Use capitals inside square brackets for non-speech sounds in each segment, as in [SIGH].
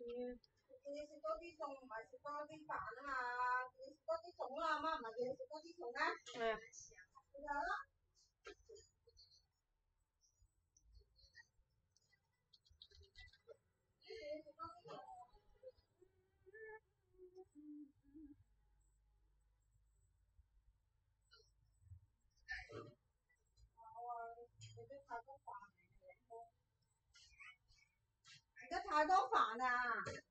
先叫你食多啲餸，唔系食多 这他都发了。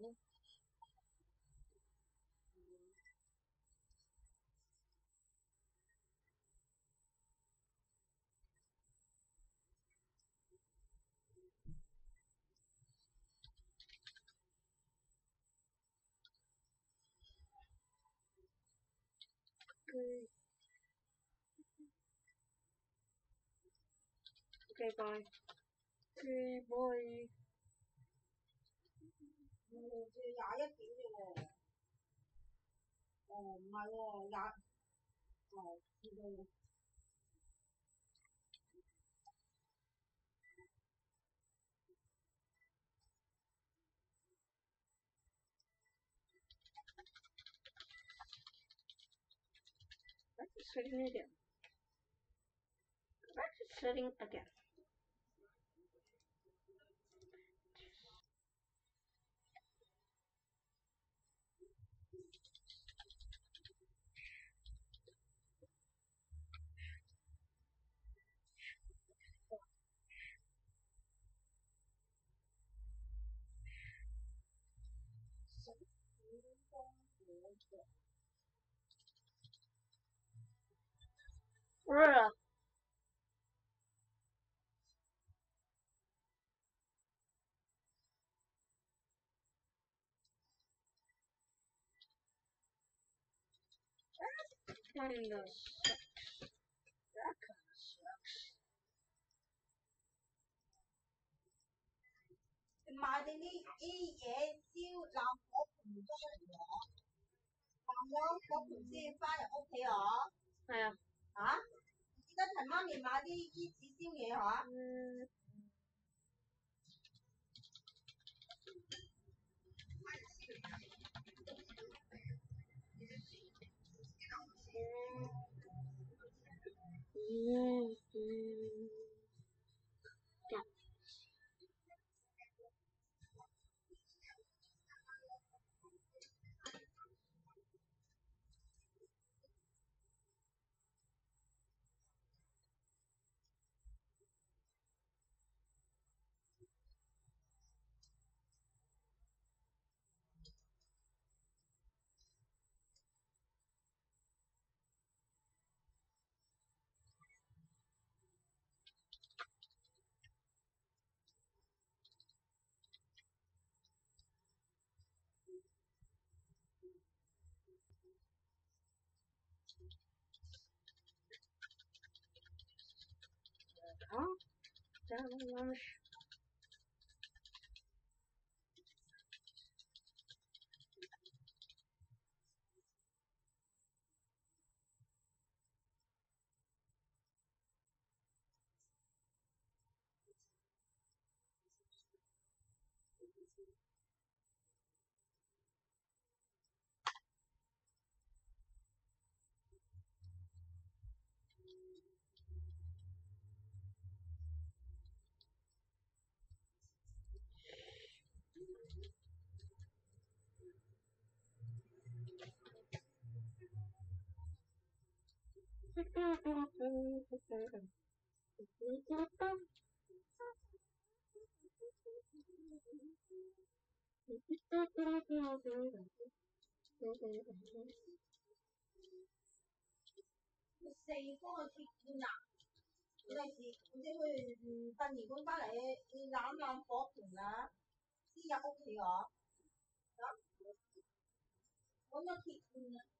Okay. Okay, bye. Okay, bye. 嗯，至廿一点啫喎。哦，唔系喎，廿，哦，知道喎。Back to setting again. Back to setting again. r kind of sucks. That kind of sucks. Mà đi đi y dễ siêu làm một cùng với nữa. 喎，爛咗火盆先翻入屋企嗬。係啊，嚇？記得提媽咪買啲衣紙燒嘢嚇。嗯，嗯，down on the sh- 四方嘅鐵罐啊！有陣時唔知去嗯殯儀館翻嚟，你攬攬火盆啊，黐入屋企我，啊，揾個鐵罐啊！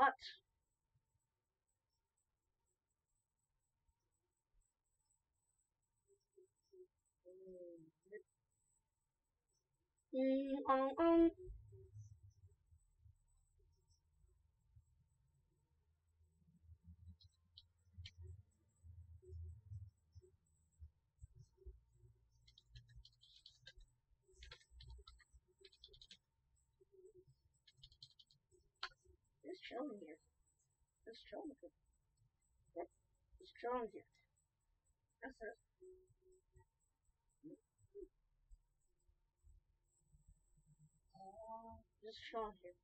What? Mm, um, um. Just chilling here. Just chilling here. Yep. Just chilling here. That's it. Just chilling here.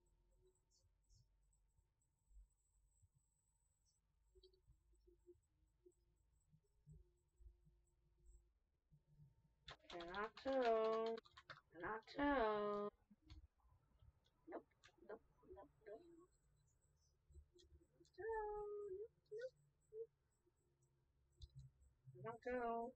Cannot tell. Cannot tell. Nope. Nope. Nope. Nope. Tell.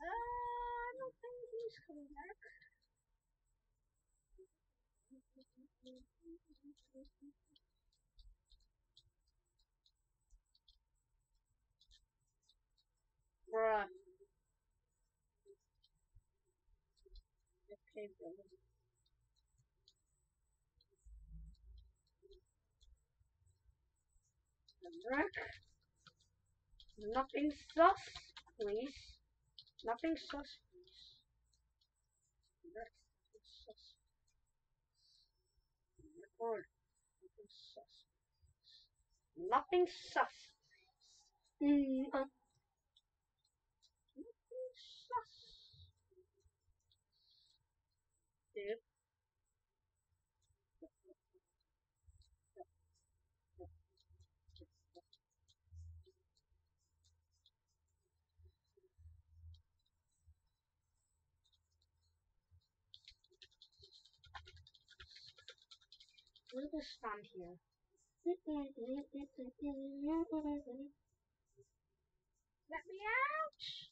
Uh, I don't think he's coming back. Bruh. Okay, brother. Wreck. Nothing sus, please. Nothing sus, please. Wreck. Nothing sus. Record. Nothing sus. Nothing sus. Mm, uh, nothing sus. Dude. We'll just stand here. Let me out!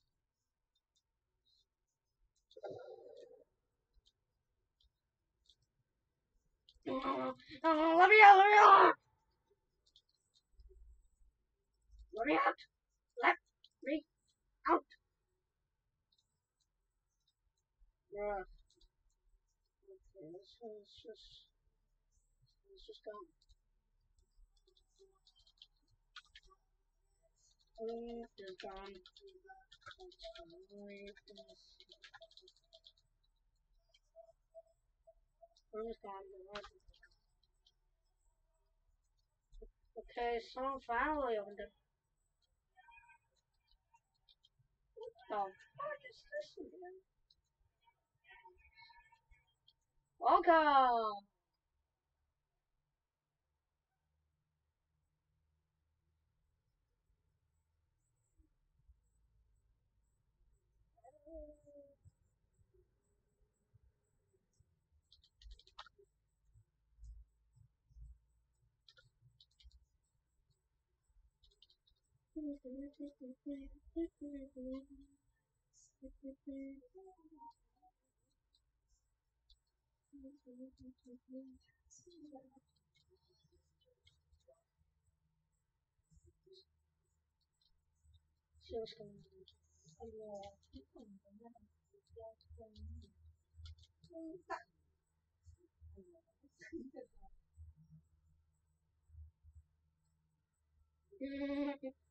Oh, oh, let me out! Let me out! Let me out! Let me out! Bruh. Okay, let's, let's just let's just go. Oh, they're gone. Let's go away from this. I'm just gonna do one. Okay, someone finally opened oh. it. What the fuck is this again? Welcome! Going [LAUGHS] [LAUGHS] on.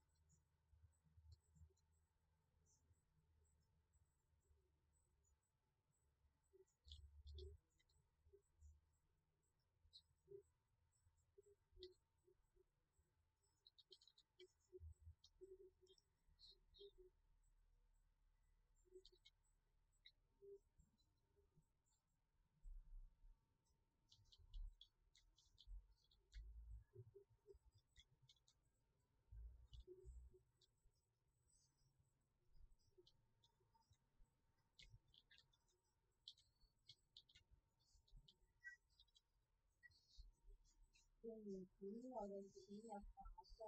用你古老的奇妙法身，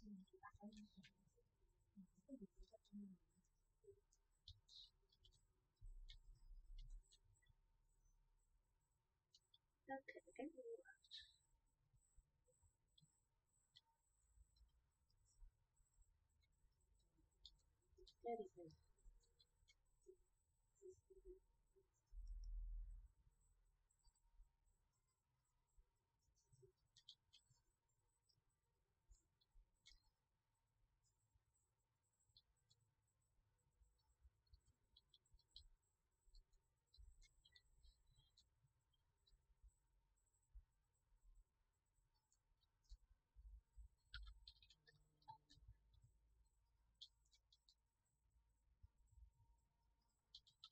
请打开你手，你自己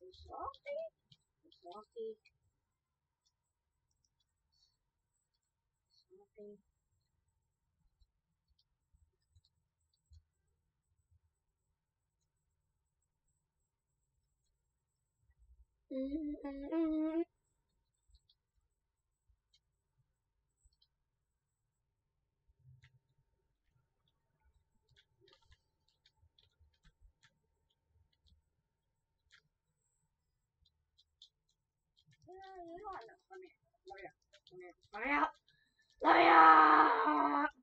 Softy. Softy. Mm-hmm. Let me out. Let me out. Let me out.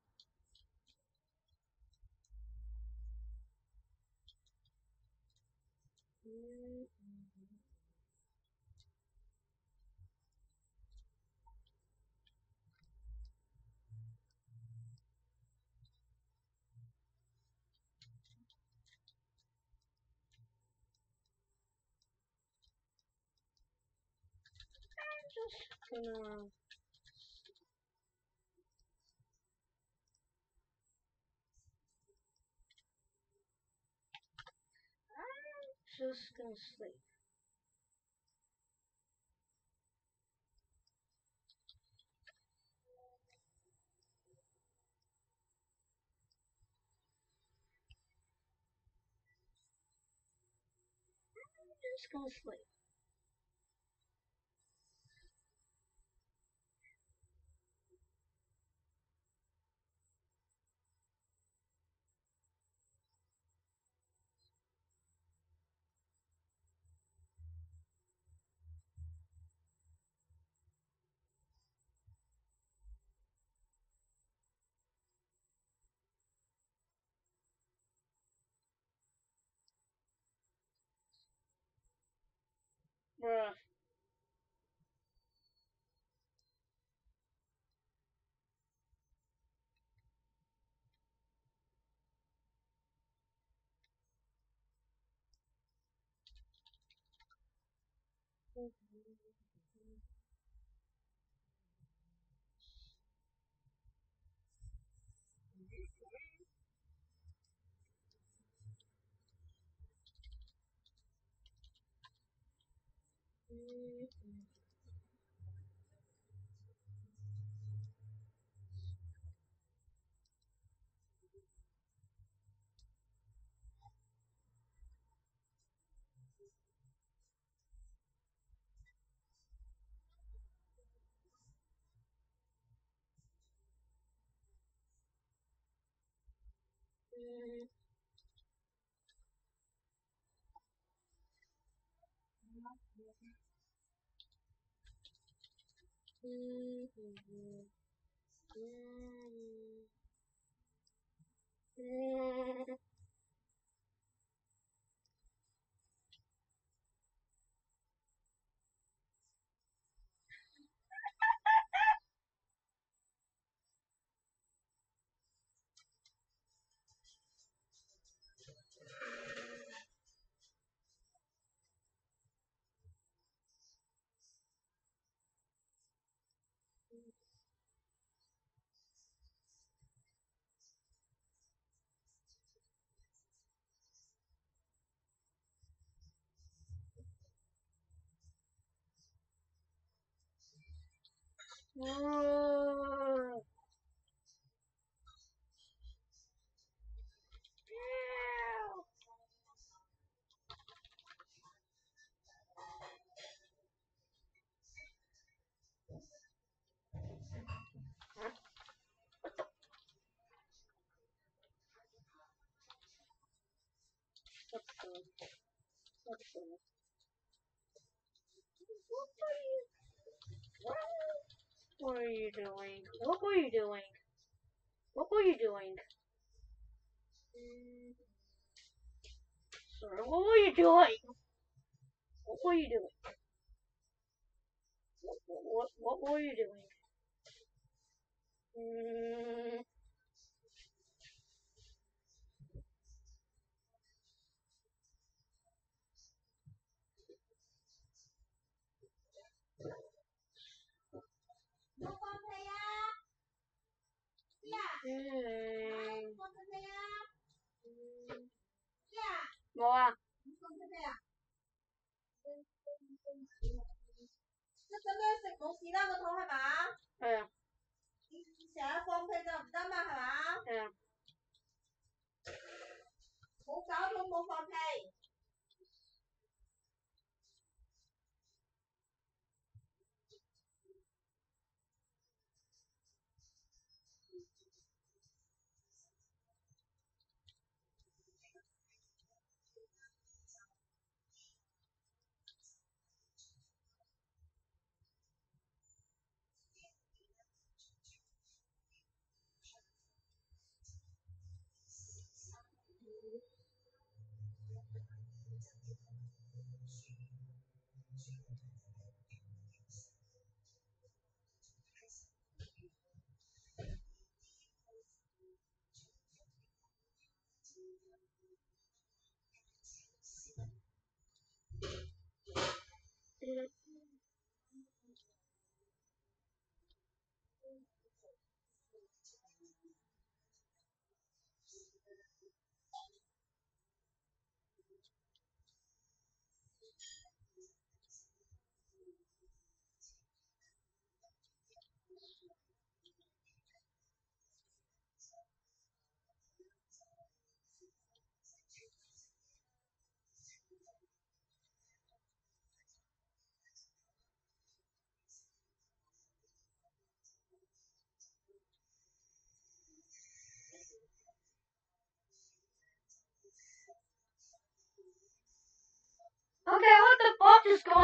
just gonna just gonna sleep. I'm just gonna sleep. Bruh. Mm-hmm. Thank mm -hmm. you. Thank. Just go to sleep. Bruh. Bruh. Ew. What's going What's going What are you What are you doing? What were you doing? What were you doing? Sir, what were you doing? What were you doing? What, what, what were you doing? Mm. 嗯。对啊。冇啊。你放屁没啊？一咁样食冇事啦，个肚系嘛？系啊。你成日放屁就唔得嘛，系嘛？系啊。冇搞错，冇放屁。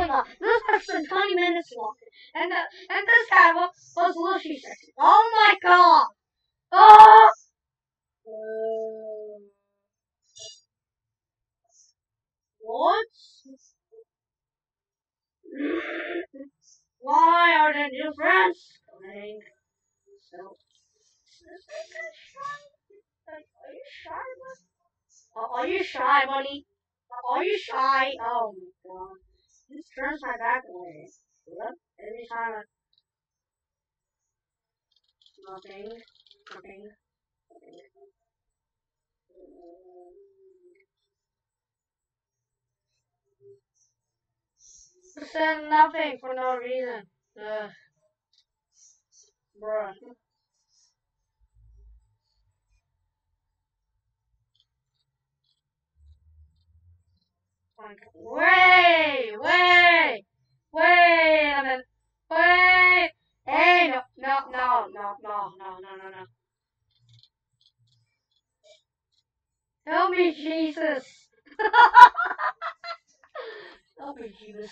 God, this person 20 minutes long. And, the, and this guy was, was Lucy sexy. Oh my god! Oh! Uh, what? Why are the new friends coming? So, is are you shy, buddy? Uh, are you shy, buddy? Are you shy? Oh my god. This turns my back away. Yep, every time I... Nothing. Nothing. Nothing. Said nothing for no reason. Ugh. Bruh. Like, wait, wait, wait a minute, wait. Hey, no, no, no, no, no, no, no, no, no. Help me, Jesus. [LAUGHS] Help me, Jesus.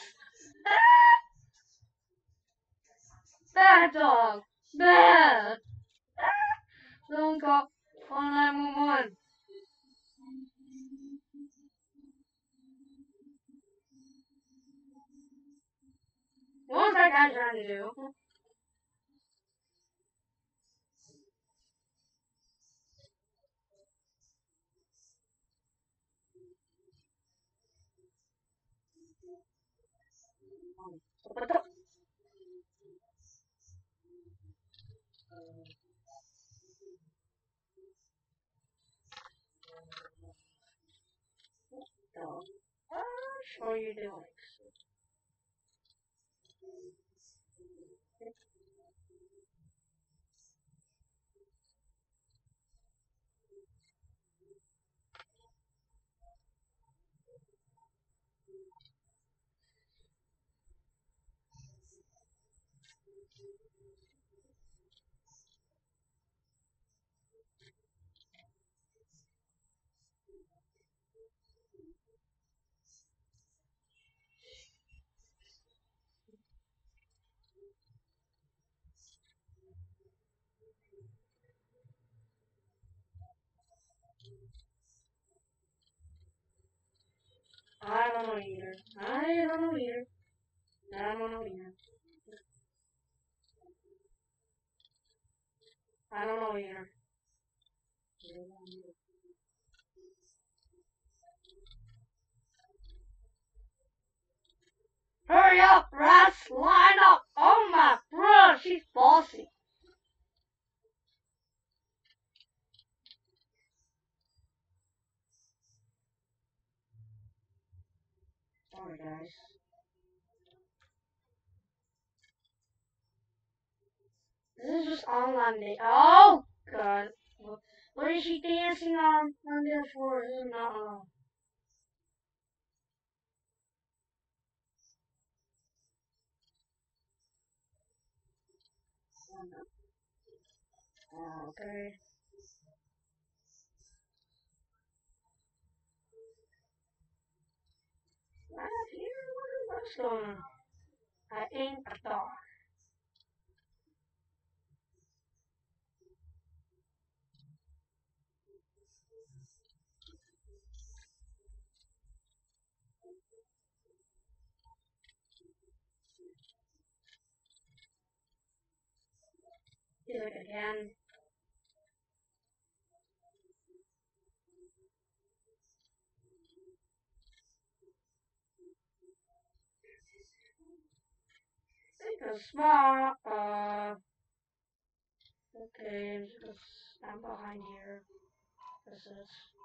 Bad dog. Bad. Don't call 911. What was that guy trying to do? What the? No. What are you doing? I don't know either. I don't know either. I don't know either. I don't know either. Hurry up, rats! Line up! Oh my bro, she's bossy. Sorry, guys. This is just online day. Oh god. What- is she dancing on on there for? This is not on. Oh, okay. Right here? What- What's going on? I ain't a dog. Do it again. Because small, uh, okay, I'm behind here. This is.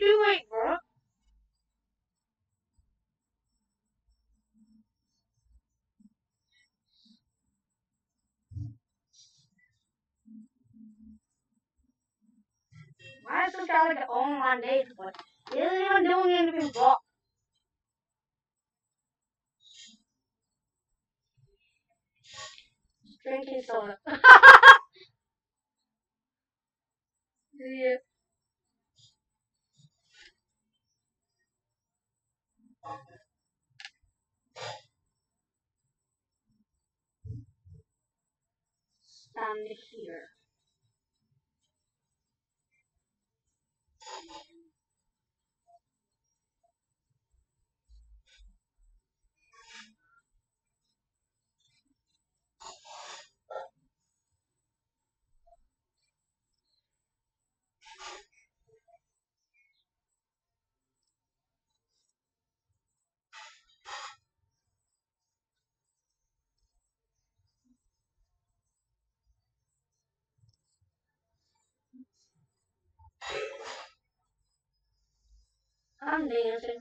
you doing, bro? Why is this guy like the only one day for? He isn't even doing anything wrong. Drinking soda. [LAUGHS] yeah. Stand here. I'm dancing.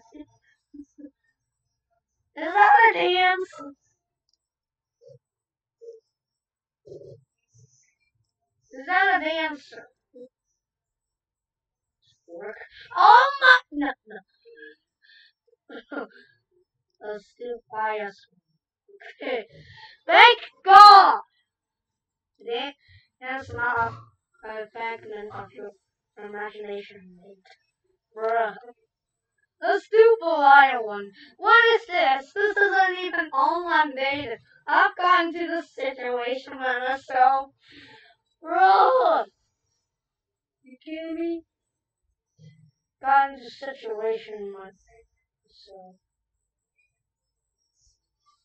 Is that a dance? Is that a dancer? Oh my! No, no. Let's do fire. Okay. Thank God! That, that's not a fragment of your imagination, mate. Bruh. The liar one. What is this? This isn't even online dating. I've gotten to this situation by myself. Bro! You kidding me? Got into a situation myself.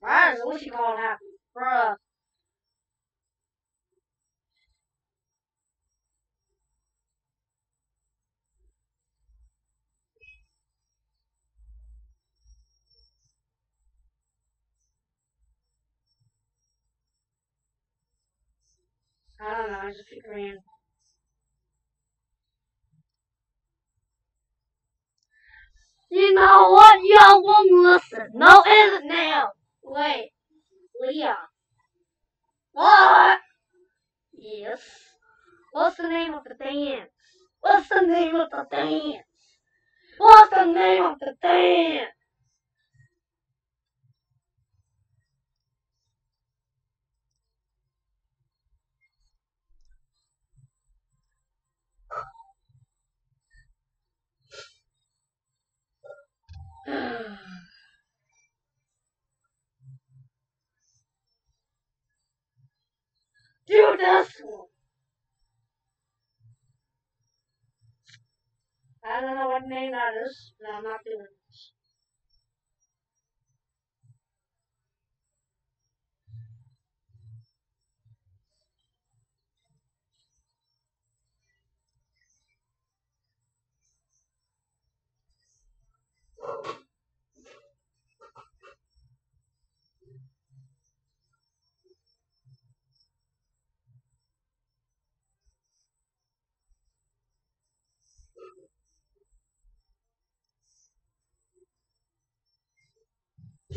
Why is what you call happy? Bruh. I don't know, I just figuring. You know what? Y'all won't listen. No, isn't now. Wait. Leah. What? Yes. What's the name of the dance? What's the name of the dance? What's the name of the dance? [SIGHS] Do this one. I don't know what name that is, but I'm not doing this.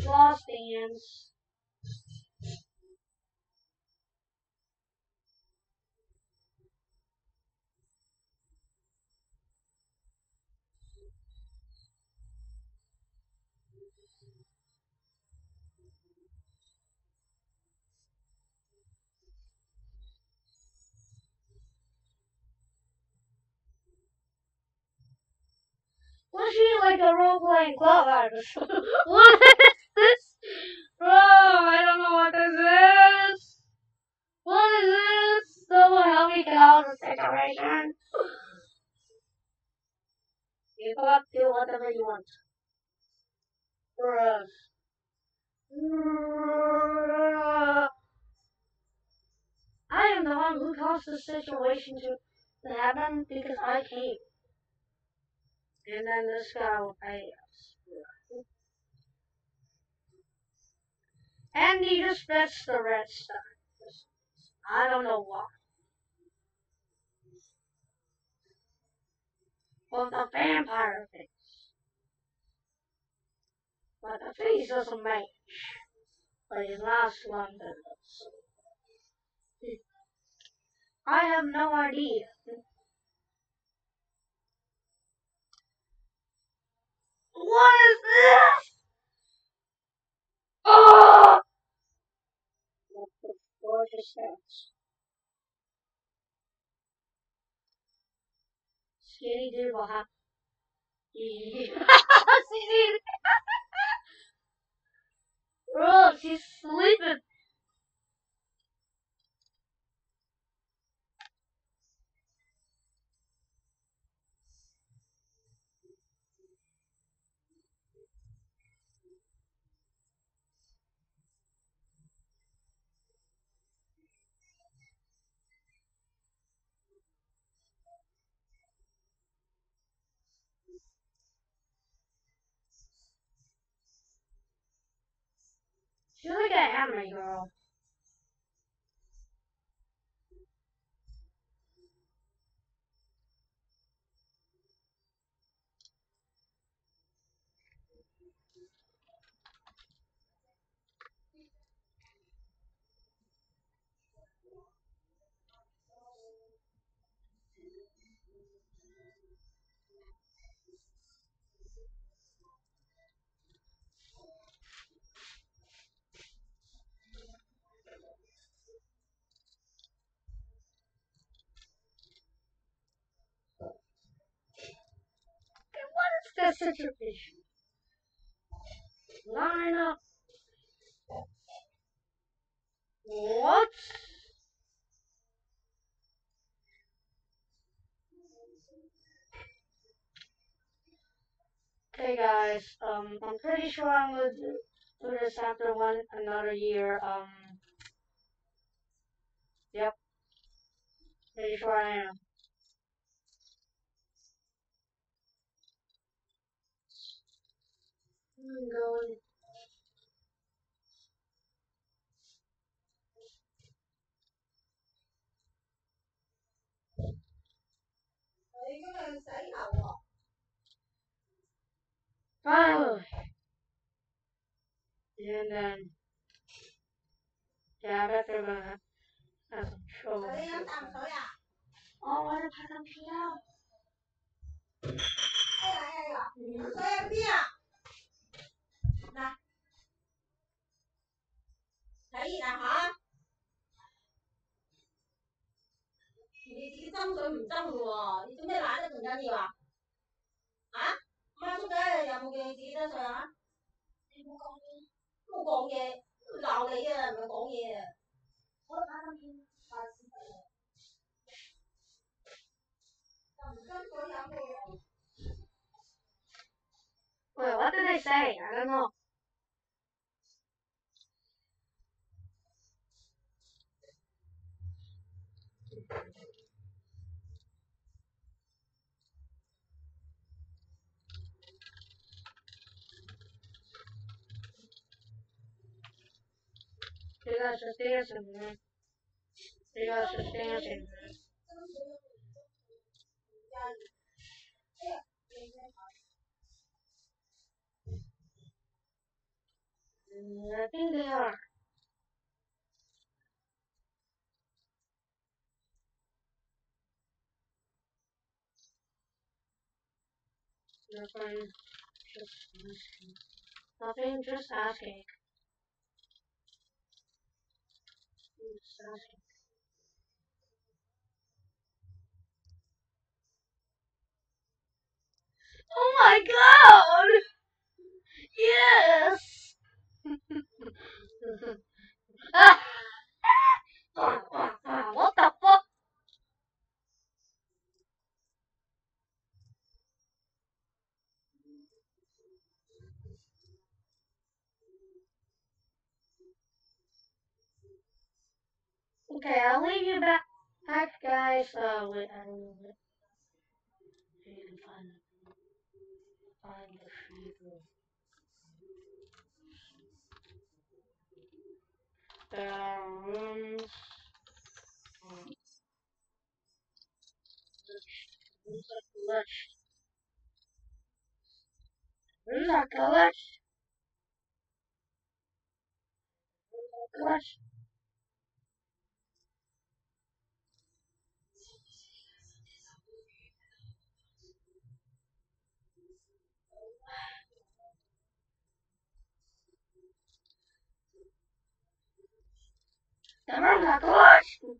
Lost dance. Was she like a role playing club [LAUGHS] what is this? Bro, I don't know what this is. What is this? Someone help me get out of the situation. [SIGHS] You up, do whatever you want. Bruh. I am the one who caused the situation to, to happen because I came. And then this guy will pay us. And he just bets the red star. I don't know why. Well, the vampire face. But the face doesn't match. But his last one does. [LAUGHS] I have no idea. What is this? Oh! What the gorgeous house. Skinny dude will have. she's Bro, she's sleeping. She's like an anime girl. This situation? Line up. What? Okay guys, um, I'm pretty sure I'm gonna do, do this after one another year. Um, yep, pretty sure I am. I'm going. Ê, cái này sấy đầu à? Finally. And then, yeah, I bet they're gonna have some trouble. Ở đây em tặng sấy à? Oh, I didn't them out. Đây là đây à? Sấy em Hả? 你自己斟水唔斟嘅喎，你做咩懶得同緊要啊？啊？媽出街有冇叫你自己斟水啊？你冇講嘢，冇講嘢，鬧你啊，唔係講嘢啊！我打緊片，大事嚟唔斟水飲嘅。Wait, what did they say? I don't know. 这个是这个什么这个是这个是这嗯这个 Nothing, just asking. Nothing, just asking. Just asking. Oh my god! Yes! ah! [LAUGHS] Okay, I'll leave you back, back guys. Uh, wait, I don't know. what- You can find find the fever. The rooms. um, Rooms glitched. Rooms glitched. Rooms are The rooms are glitched!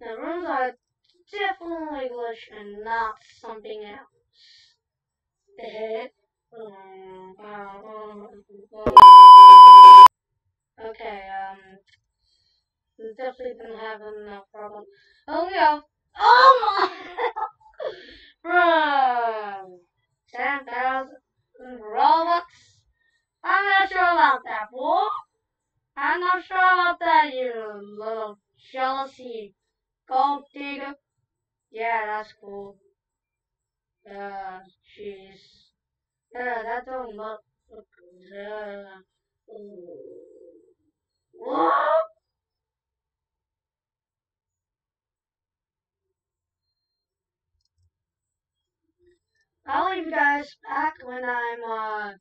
The rooms are definitely glitched and not something else. okay, um, definitely been having enough problem. Oh yeah. Oh my! [LAUGHS] Bro! 10,000 Robux? I'm not sure about that, boy. I'm not sure about that, you little jealousy gold digger. Yeah, that's cool. Uh, jeez. Yeah, that don't look. Uh, what? I'll leave you guys back when I'm, uh,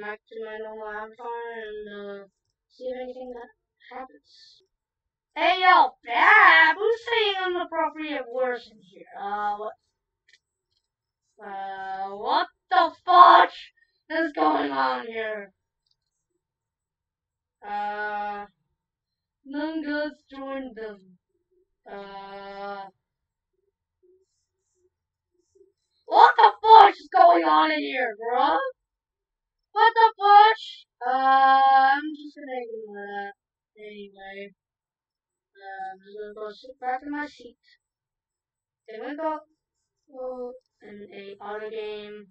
back to my normal avatar and, uh, see if anything that happens. Hey, yo, Bab, who's saying inappropriate words in here? Uh, what? Uh, what the fuck is going on here? Uh, Nungas joined them. Uh, what the fudge is going on in here, bruh? What the fudge? Uh, I'm just gonna ignore that. Anyway. Uh, I'm just gonna go sit back in my seat. Then we go, go in a auto game.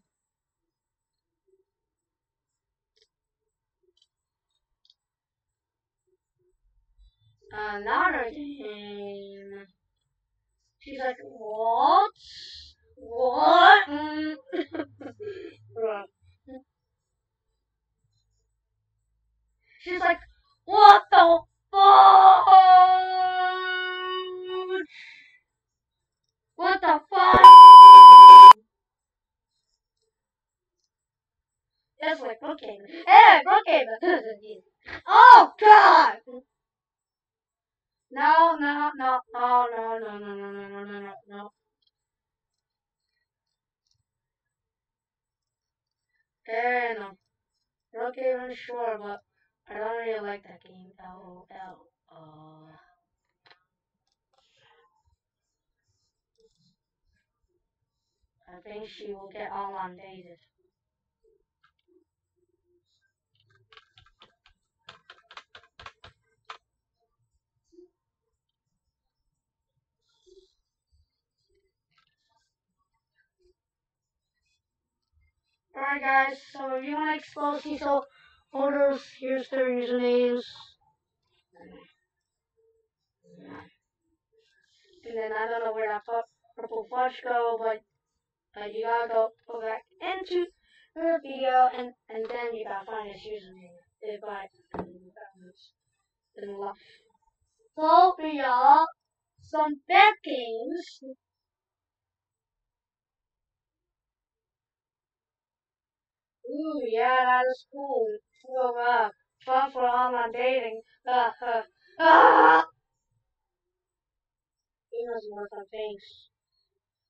Another game. She's like, what? What? Mm. She's like, what the fuck? What the fuck? It's like Brookhaven. Hey, Brookhaven! oh, God! No, no, no, no, no, no, no, no, no, no, no, no, no. Eh, no. Brookhaven, sure, but I don't really like that game. L, L, uh... I think she will get online dated. Alright guys, so if you want to expose Cecil orders, here's their usernames. And then I don't know where that purple fudge go, but uh, you gotta go, go back into the video and, and then you gotta find his username. If I in life. So for y'all, some bad games. Ooh, yeah, that is cool. So, uh, fun for online dating. Uh, uh, ah! He knows more fun things.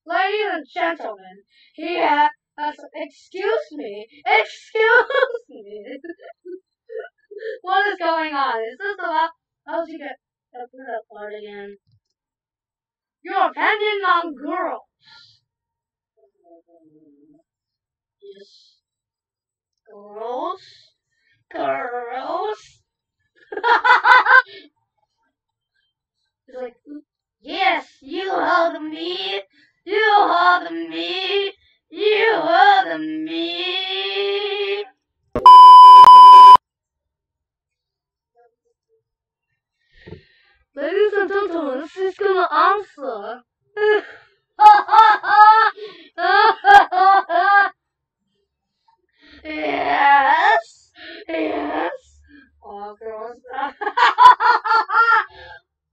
Ladies and gentlemen, here, uh, excuse me, excuse me. what is going on? Is this about, you get up to that part again? Your opinion on girls. Yes. Girls? Girls? He's like, yes, you heard me. You heard me. You heard me. Ladies and gentlemen, she's gonna answer. yes, yes. Oh, girls.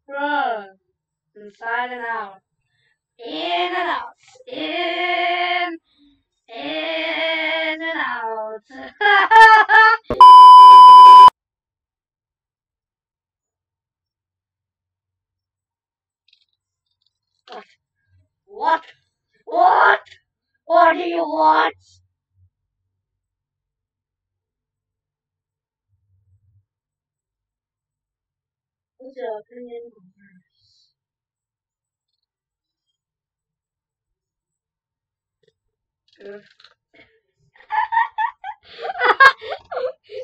Bruh. Inside and out. In and out. In. In and out. what? What? What do you want? What's your opinion on this? Ugh.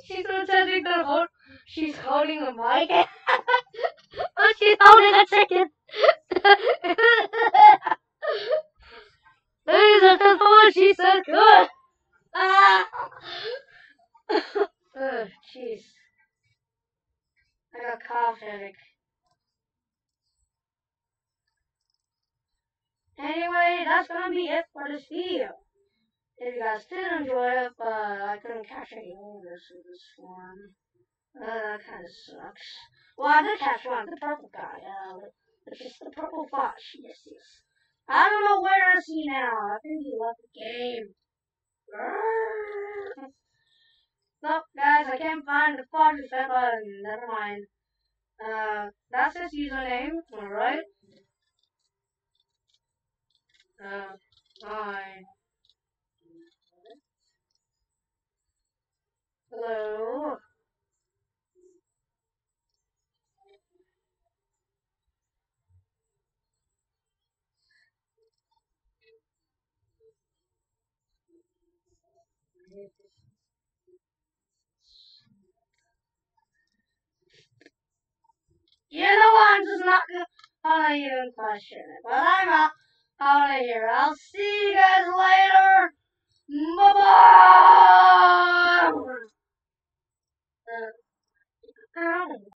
she's pretending to hold. She's holding a mic. oh, she's holding a chicken. Ladies and gentlemen, she said good. Ah. Ugh, jeez. I got cough headache. Anyway, that's gonna be it for this video. If you guys did enjoy it, but I couldn't catch any orders for this one. Uh, that kind of sucks. Well, I did catch one, the purple guy. Uh, which the purple fox. Yes, yes. I don't know where is he now. I think he left the game. [LAUGHS] Nope, guys, I can't find the reset button. Never mind. Uh, that's his username. Alright. Uh, fine. Hello. You know? I'm just not gonna even question it. But I'm out, out of here. I'll see you guys later. Bye bye.